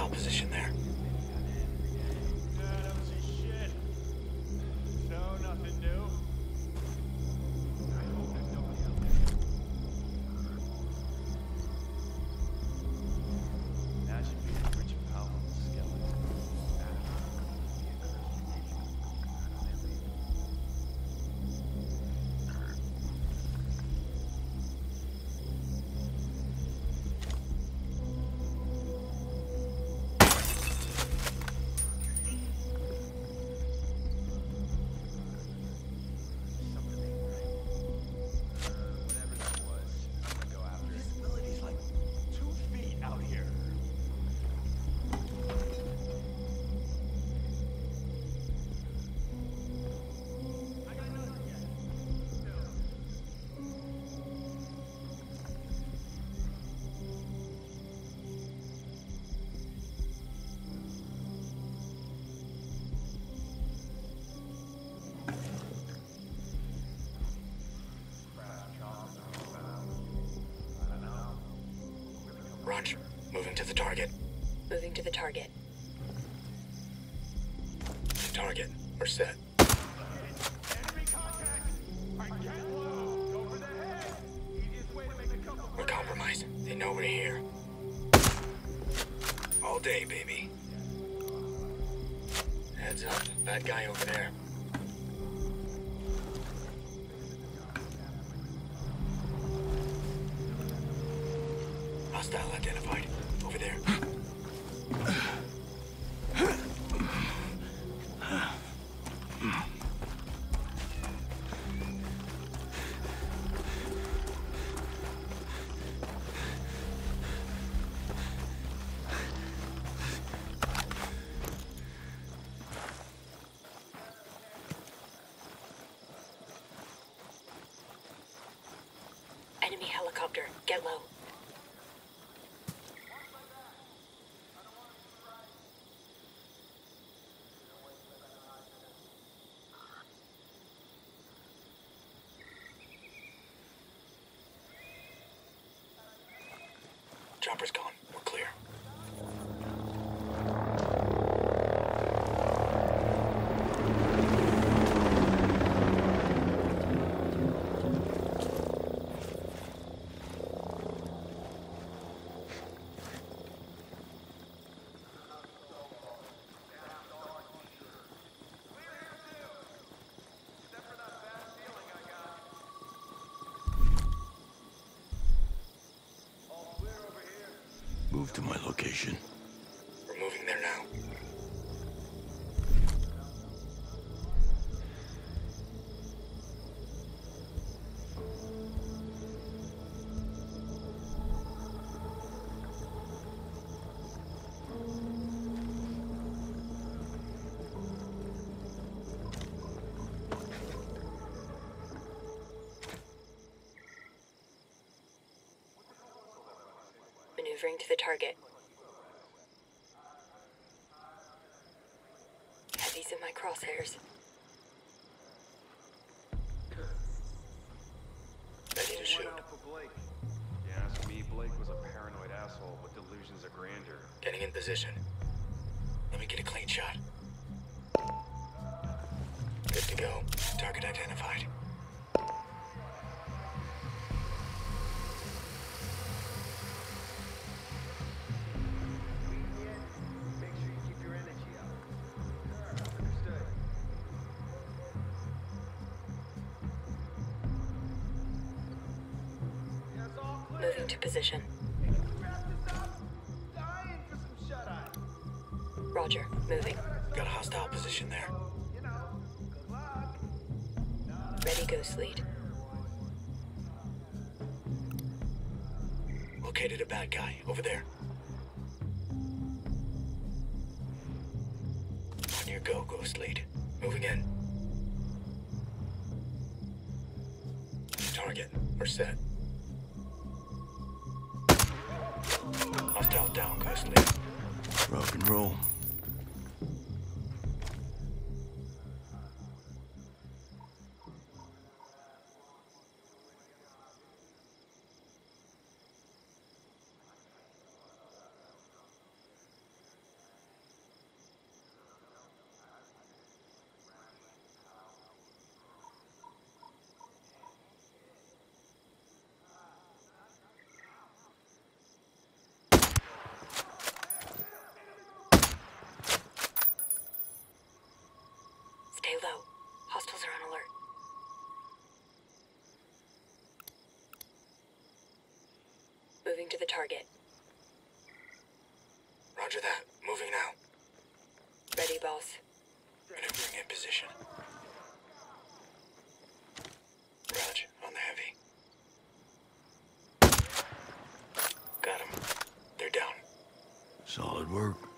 foul position. Moving to the target. Moving to the target. Target. We're set. jumper's gone. move to my location. We're moving there now. Position. Let me get a clean shot. Good to go. Target identified. Make sure you Moving. Got a hostile position there. You know, good luck. Ready ghost lead. Located a bad guy over there. Moving to the target. Roger that. Moving now. Ready, boss. Maneuvering in position. Raj, on the heavy. Got him. They're down. Solid work.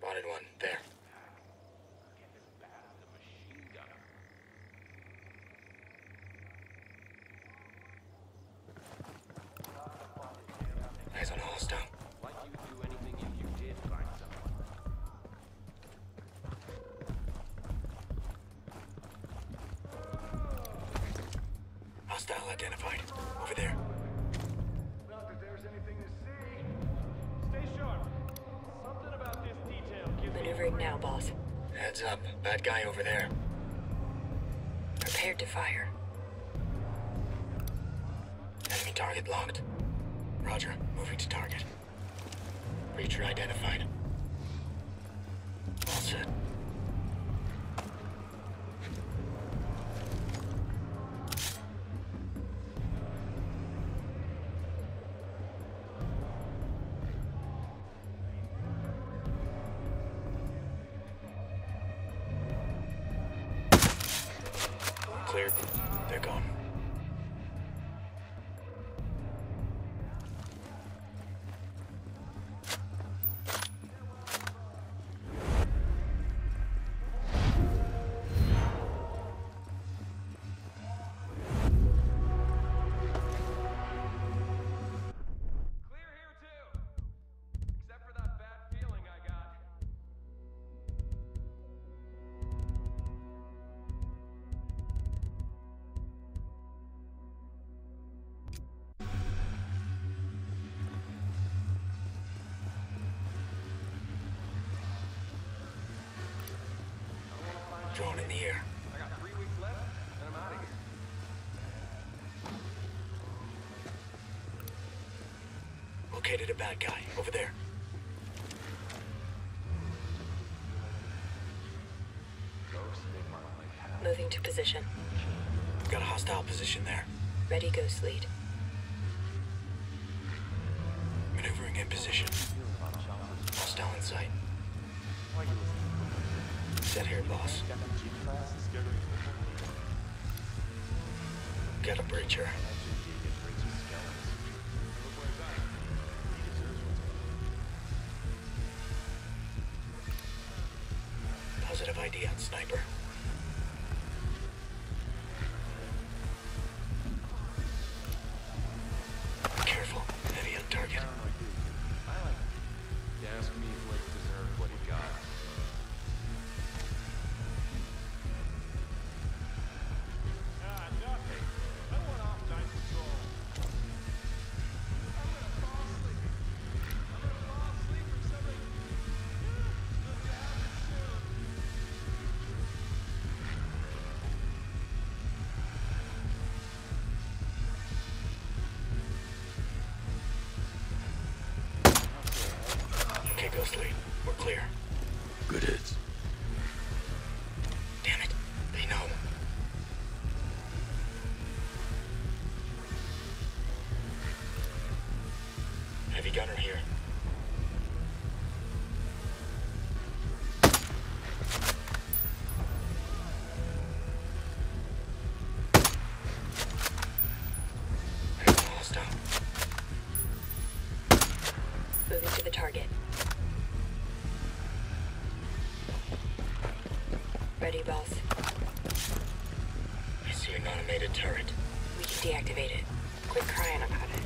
Spotted one. There. Eyes on hostile. Like you'd do anything if you did find someone. Hostile identified. Bad guy over there. Prepared to fire. Enemy target locked. Roger. Moving to target. Breacher identified. Clear. Drone in the air. I got three weeks left, and I'm out of here. Located a bad guy over there. Ghost, they mark my path. Moving to position. Got a hostile position there. Ready, Ghost Lead. Coming. Positive ID on sniper. Okay, an turret. We can deactivate it. Quit crying about it.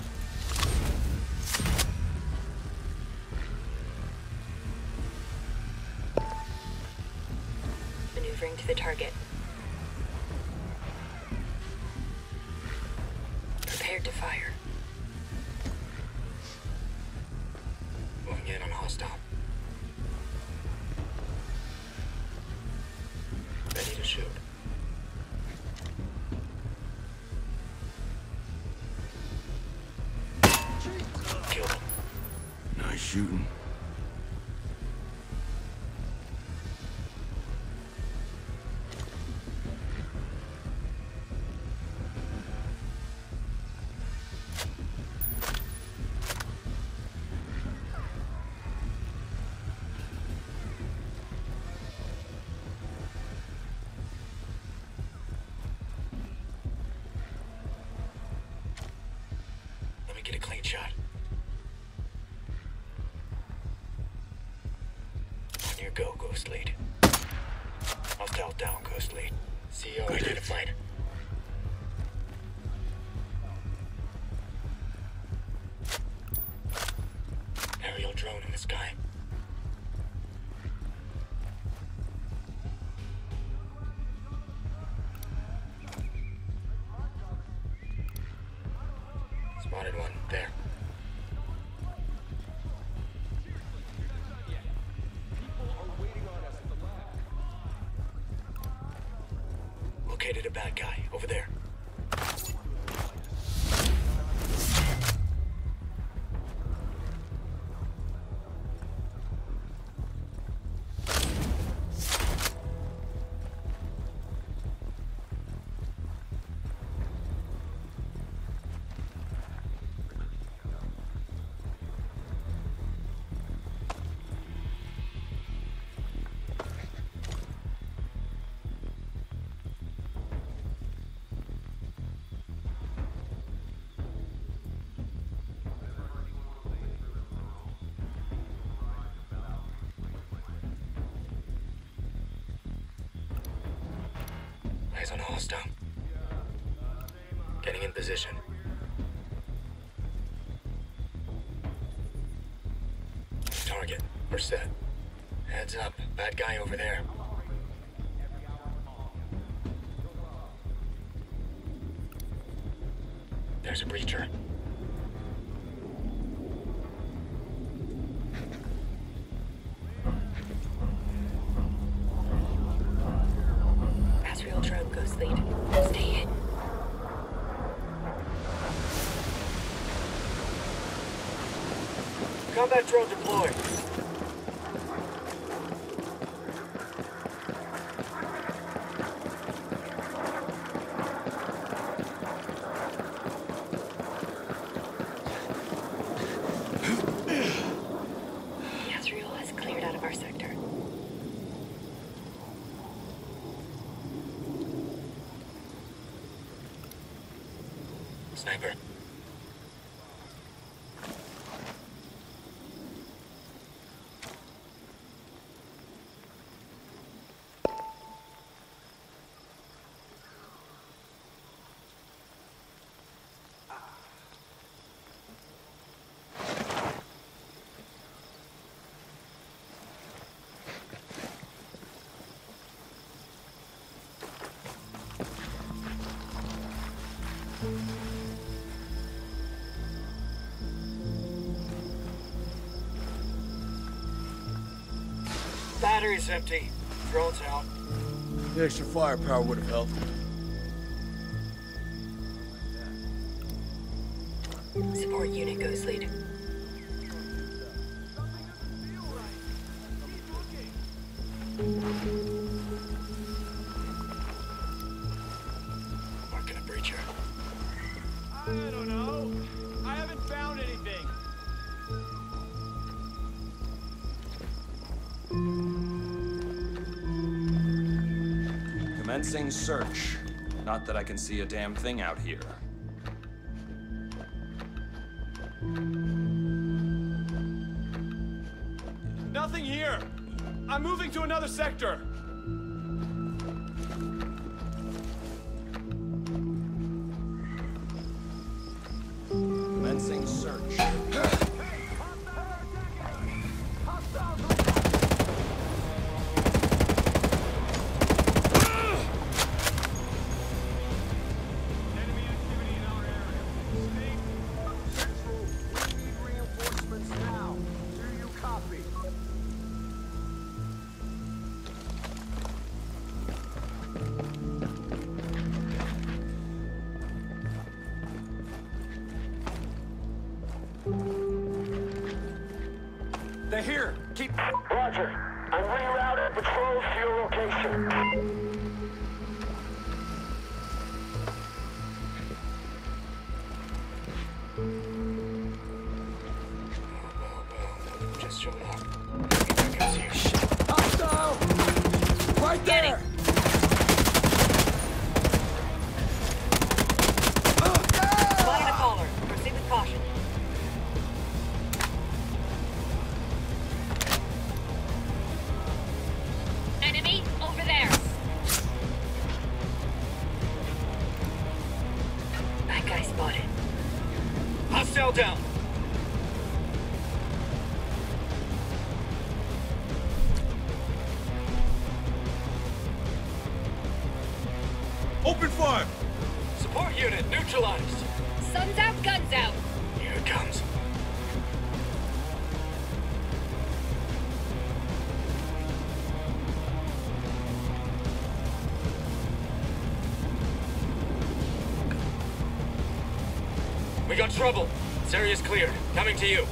Maneuvering to the target. Me get a clean shot. On your go, Ghost Lead. Hostile down, Ghost Lead. CEO Good. identified. Eyes on a hostile. Getting in position. Target. We're set. Heads up. Bad guy over there. There's a breacher. Battery's empty. Drone's out. The extra firepower would have helped. Support unit Ghost lead. Commencing search. Not that I can see a damn thing out here. Nothing here. I'm moving to another sector. Open fire! Support unit neutralized. Sun's out, guns out. Here it comes. We got trouble. This area's cleared. Coming to you.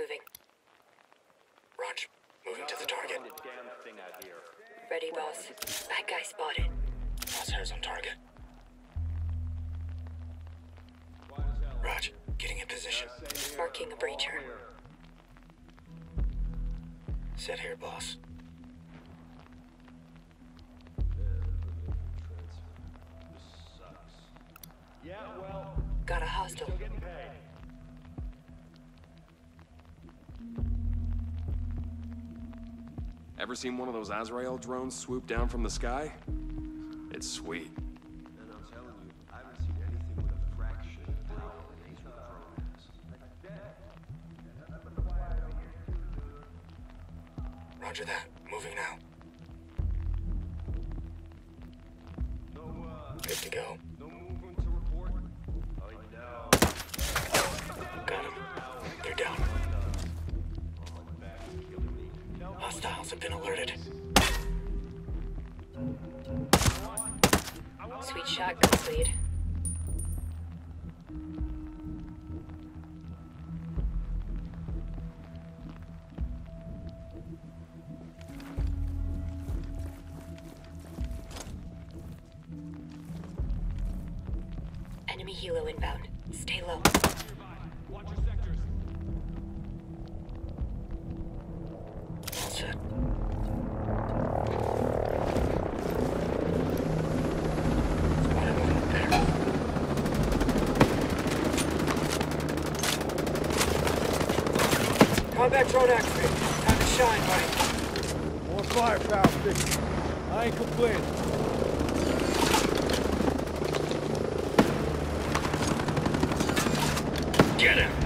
Moving. Roger. Moving to the target. Ready, boss. Bad guy spotted. Crosshairs on target. Roger. Getting in position. Marking a breacher. Sit here, boss. seen one of those Azrael drones swoop down from the sky? It's sweet. Enemy helo inbound. Stay low. Combat drone activated. Time to shine, buddy. More firepower, Vic. I ain't complaining. Get him!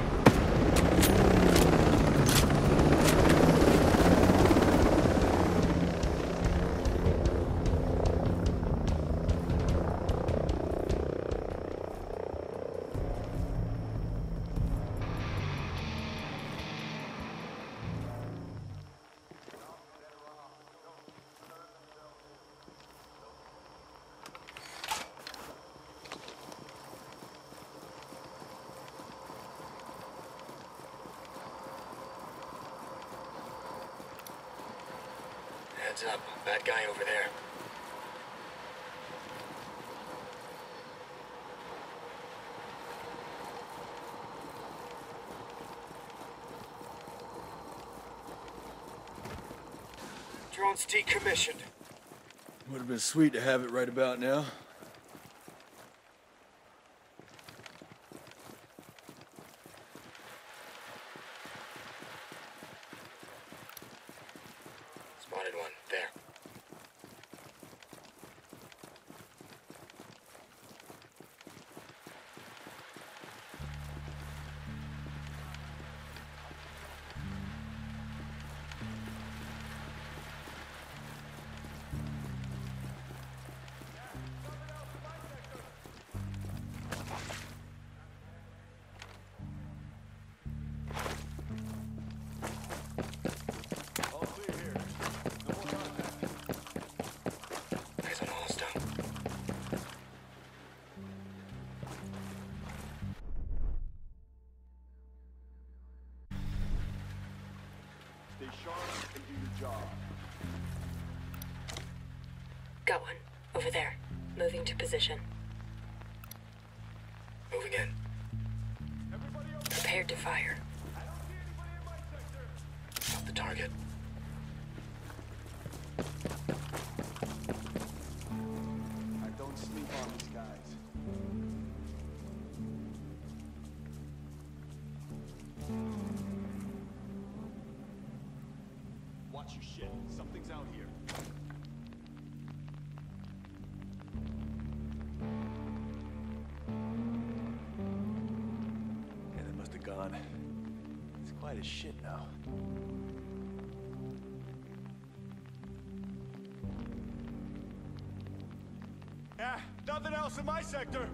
Drone's decommissioned. Would have been sweet to have it right about now. Sharp and do your job. Got one. Over there. Moving to position. Nothing else in my sector.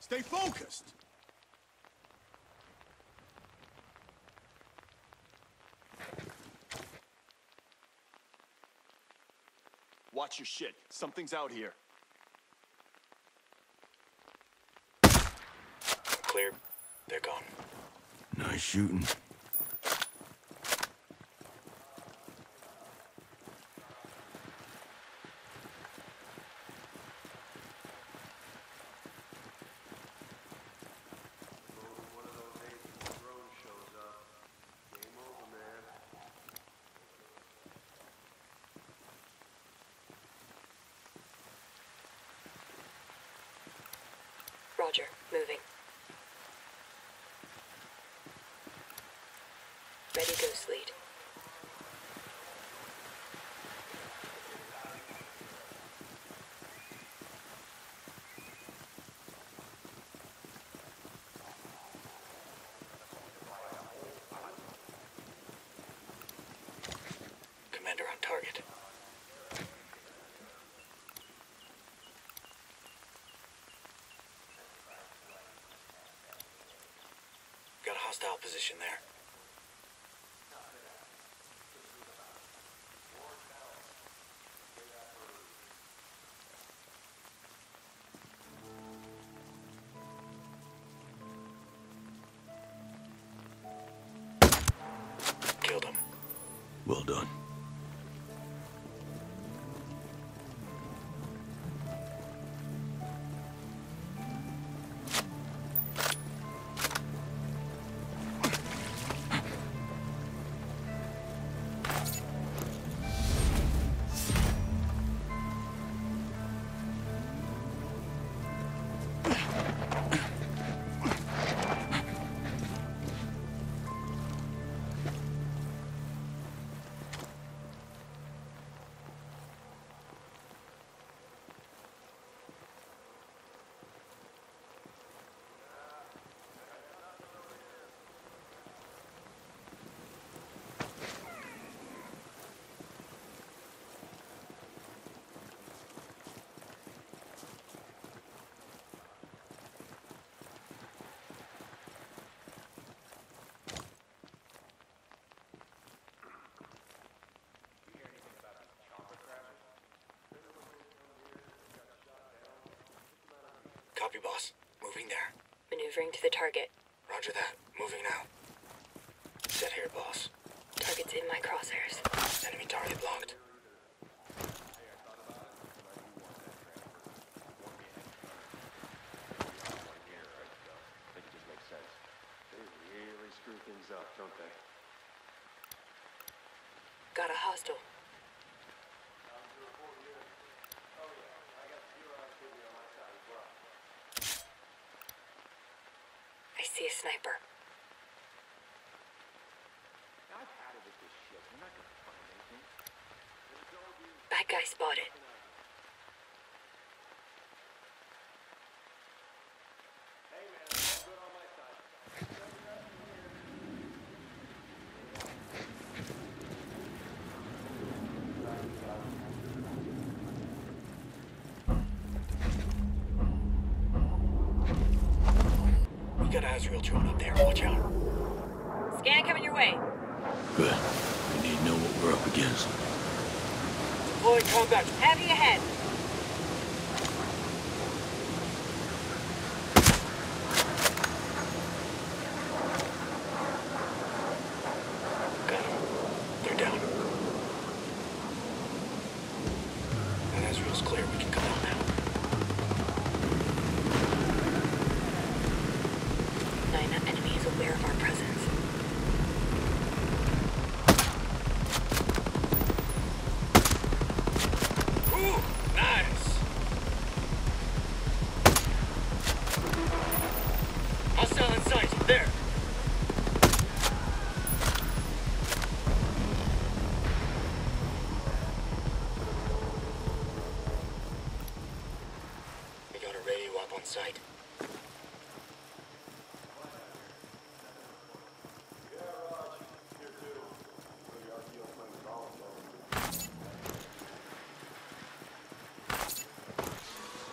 Stay focused. Watch your shit. Something's out here. Clear. They're gone. Nice shooting. Roger. Moving. Ready, ghost lead. Commander on target. Got a hostile position there. Killed him. Copy, boss. Moving there. Maneuvering to the target. Roger that. Moving now. Set here, boss. Target's in my crosshairs. Enemy target blocked. Guy spotted. We got Azrael drone up there. Watch out. Scan coming your way. Good. We need to know what we're up against. Deploying combat. Heavy ahead. Got him. They're down. That Azrael's clear. We can come out now. Nina, enemy is aware of our presence. Ooh, nice. Hostile in sight. There. We got a radio up on site.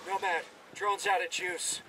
Nomad, drone's out of juice.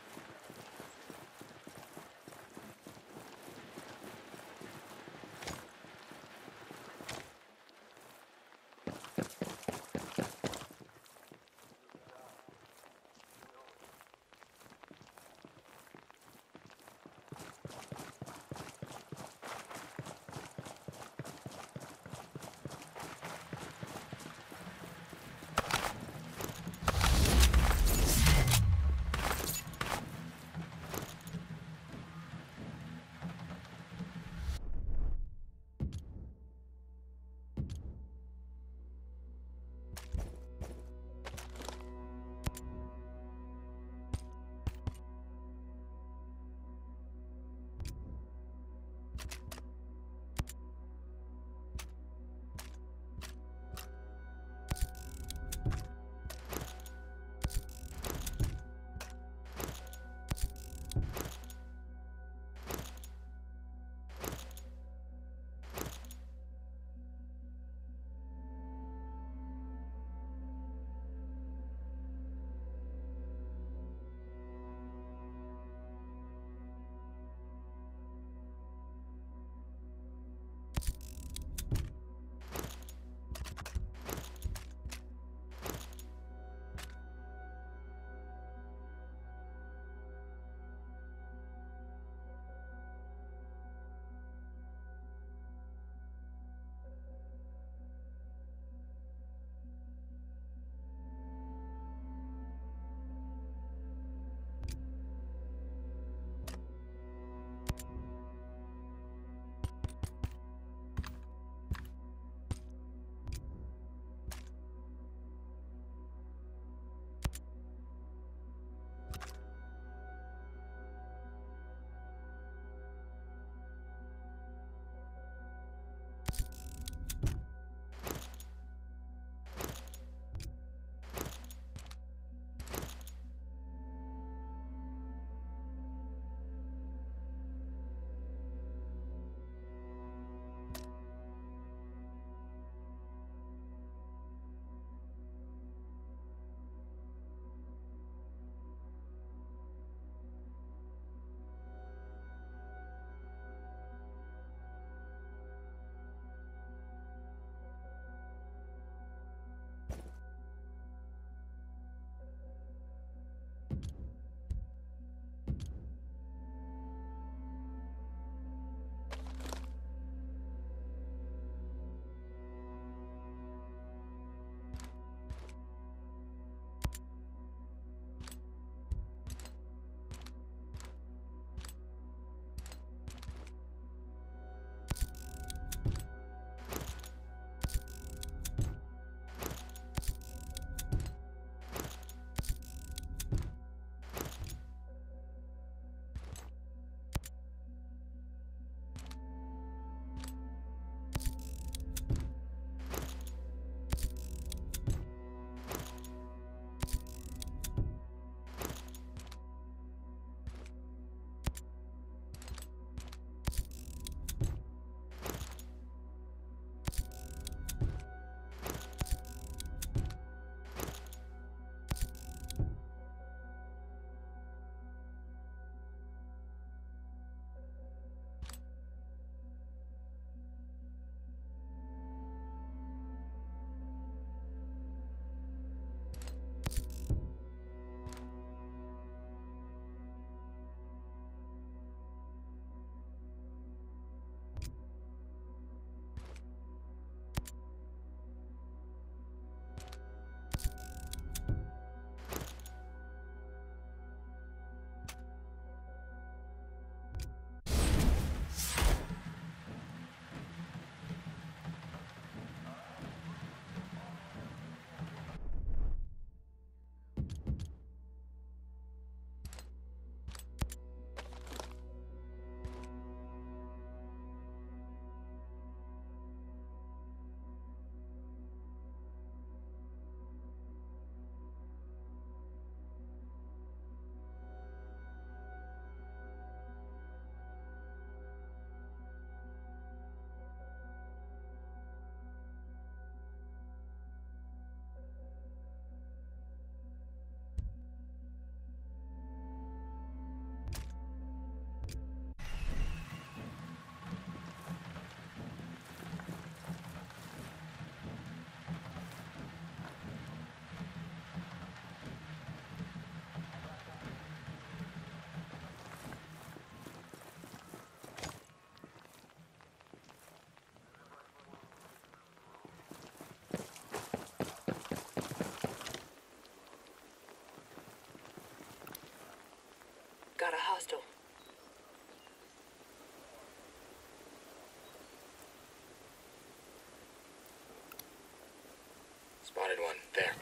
Spotted one. There.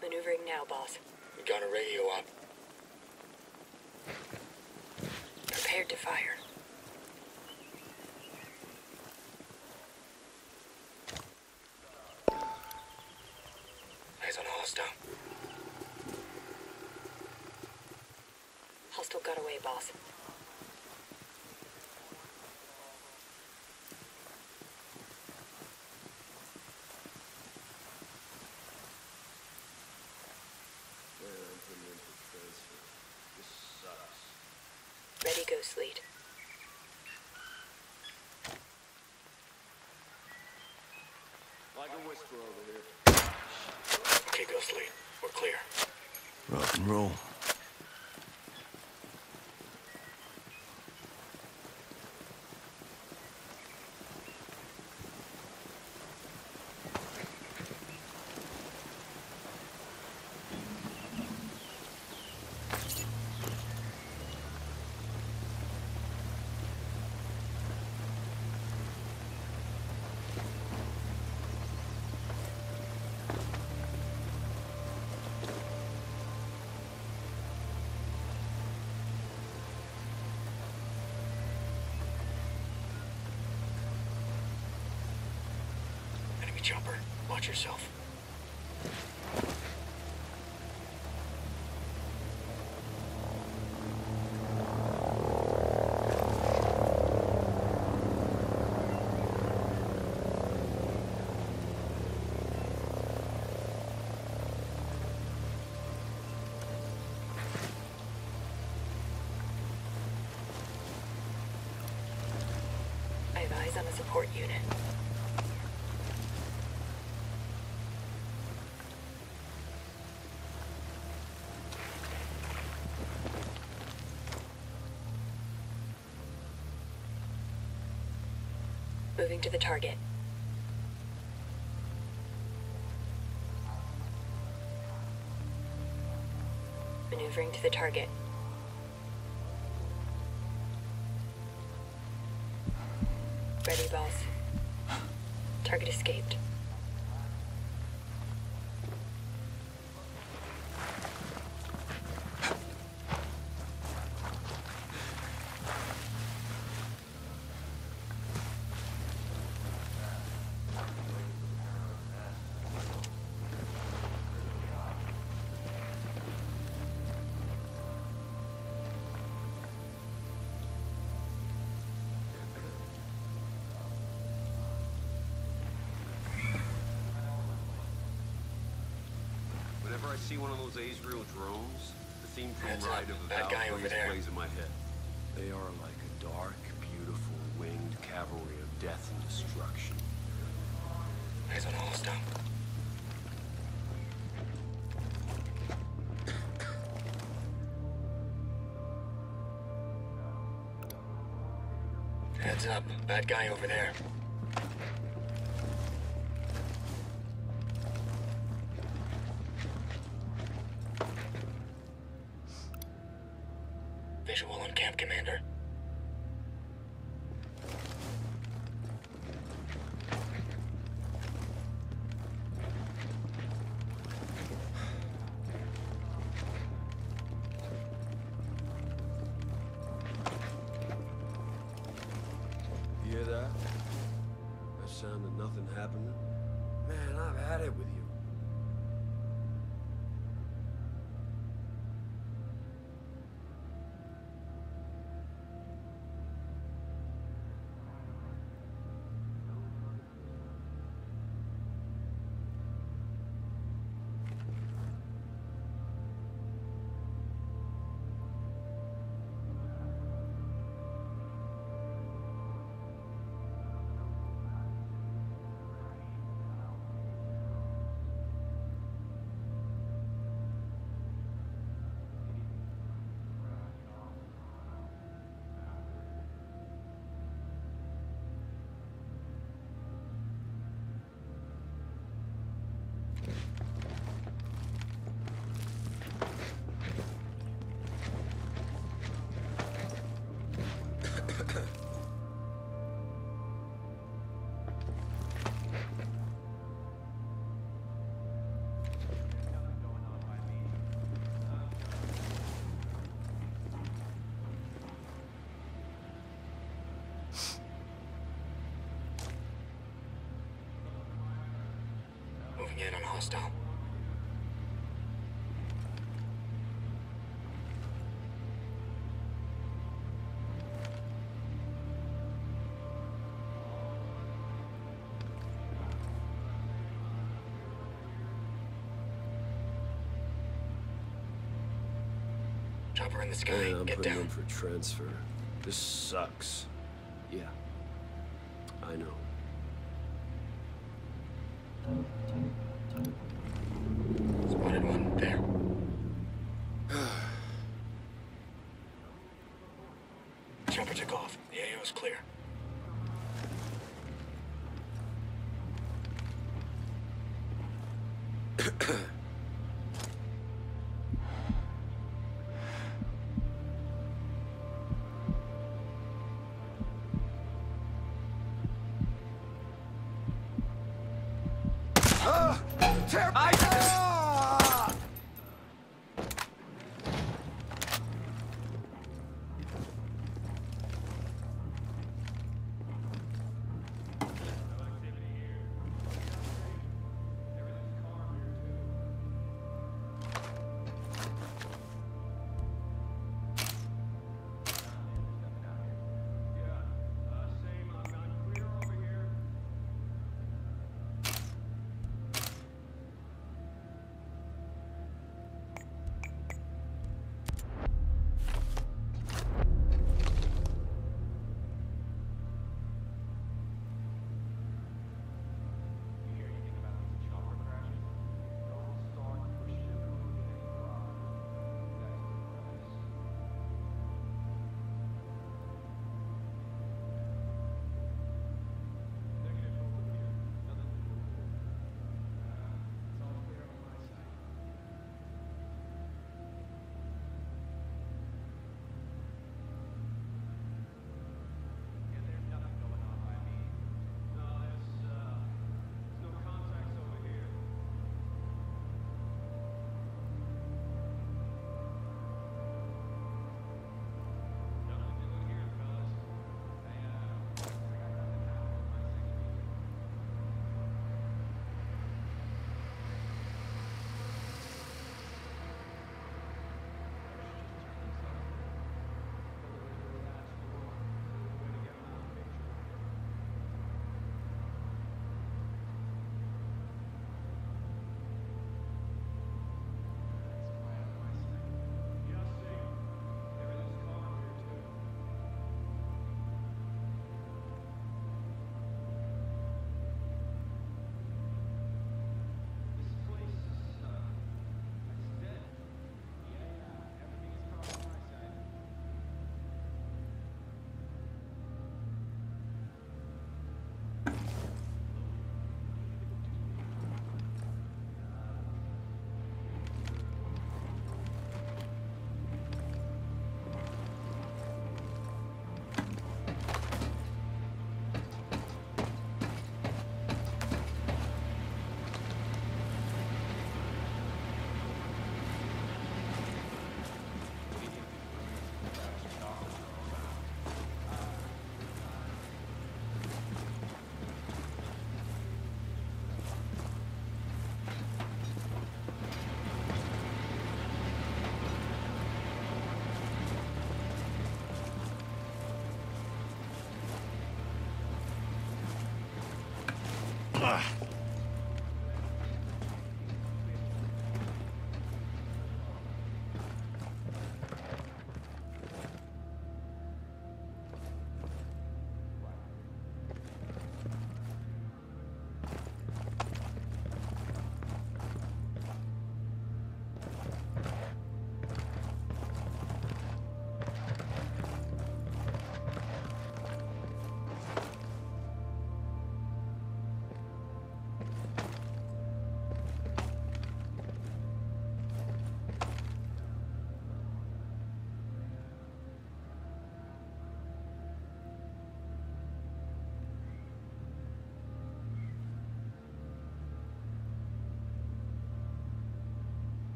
Maneuvering now, boss. We got a radio up. Prepared to fire. Eyes on a hostile. Hostile got away, boss. Ready, Ghost Lead. Like a whisper over here. Okay, Ghost Lead. We're clear. Rock and roll. Eyes on a support unit. Moving to the target. Maneuvering to the target. Ready. Target escaped. Those Azrael drones, the theme from up. Ride of the That guy over Valkyries there. plays in my head. They are like a dark, beautiful, winged cavalry of death and destruction. Eyes on a hostile. Heads up. Bad guy over there. Hostile. Chopper in the sky. Man, I'm Get putting in down. for transfer. This sucks.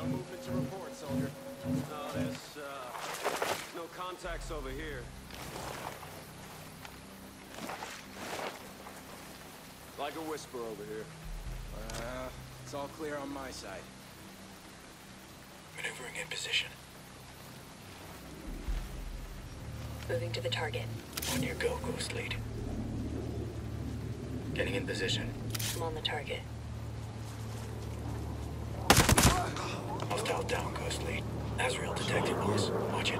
No movement to report, soldier. No, there's, uh, no contacts over here. Like a whisper over here. Uh, it's all clear on my side. Maneuvering in position. Moving to the target. On your go, Ghost Lead. Getting in position. I'm on the target. Ah! Hostile down, Ghost Lead. Azrael detected, boss. Watch it.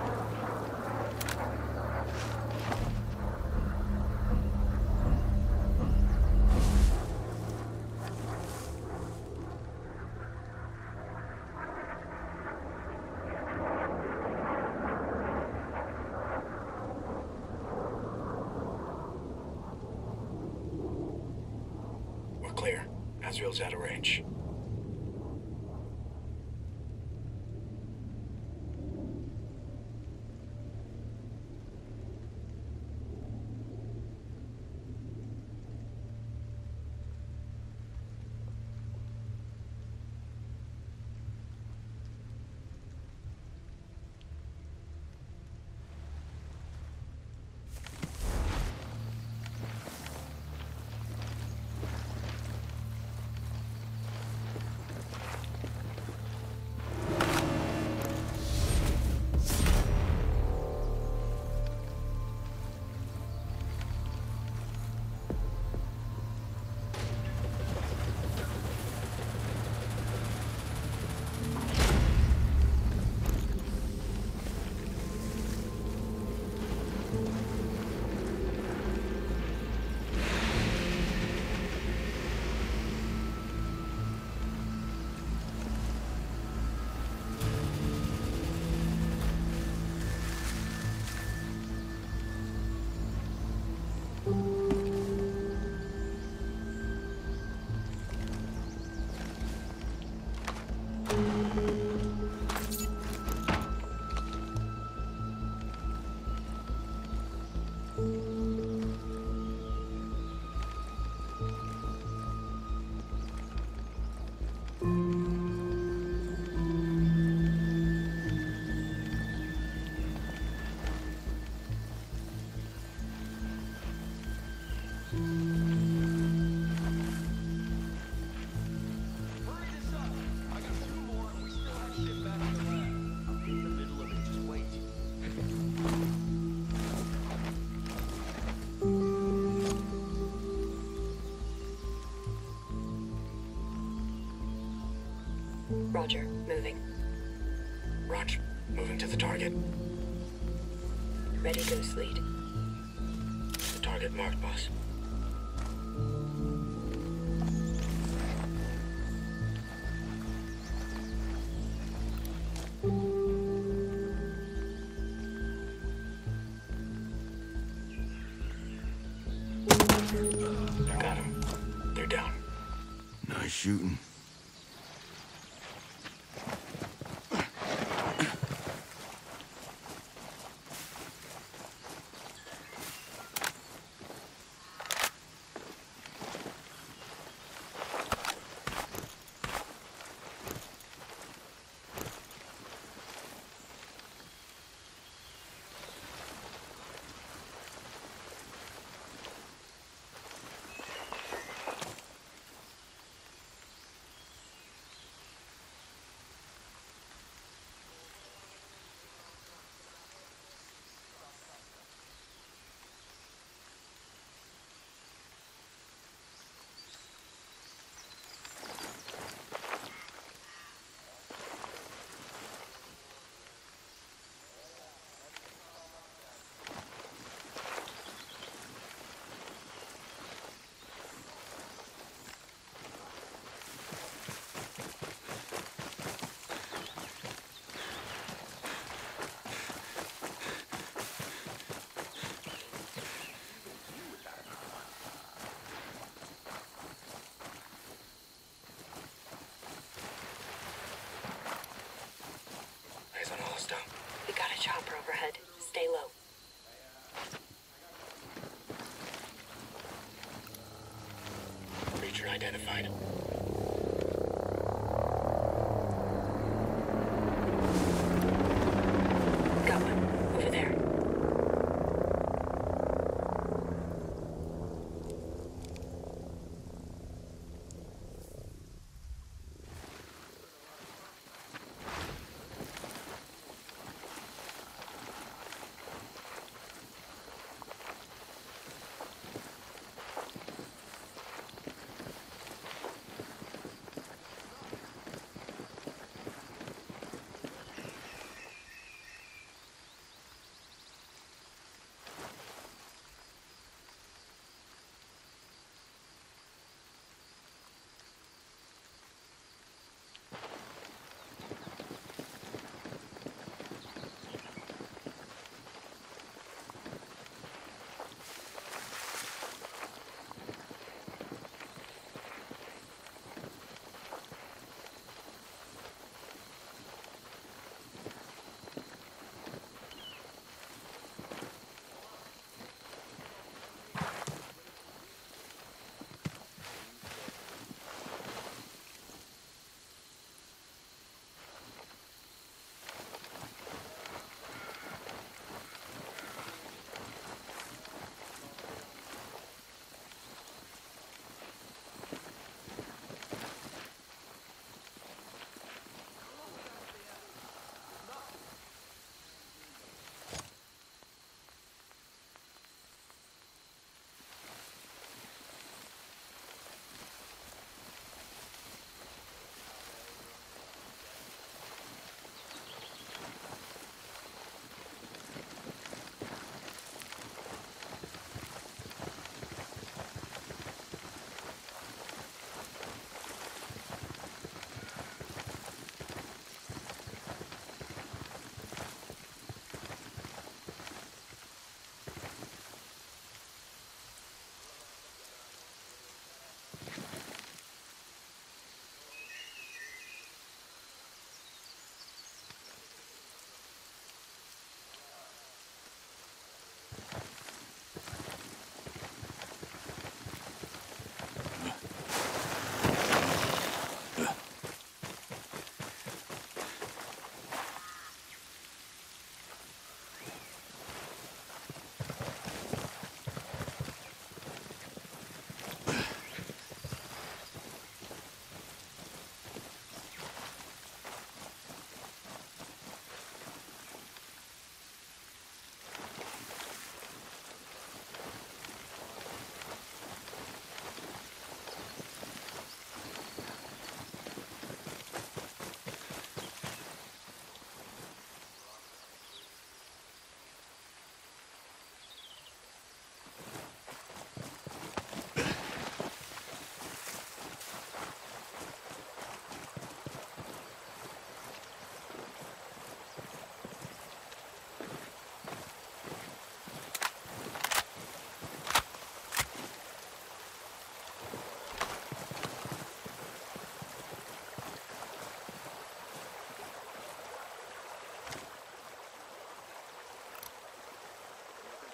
Roger. Moving. Roger. Moving to the target. Ready, Ghost Lead. The target marked, boss. Got him. They're down. Nice shooting. Eyes on a hostile. We got a chopper overhead.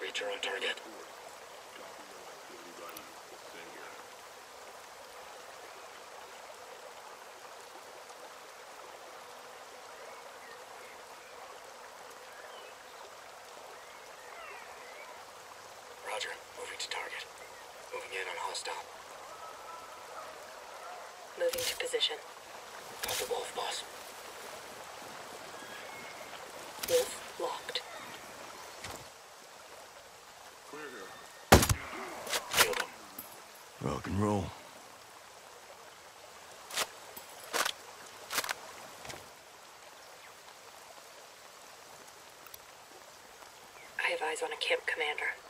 Soldier on target. Roger, moving to target. Moving in on hostile. Moving to position. Got the wolf, boss. Wolf locked. Killed him. Rock and roll. I have eyes on a camp commander.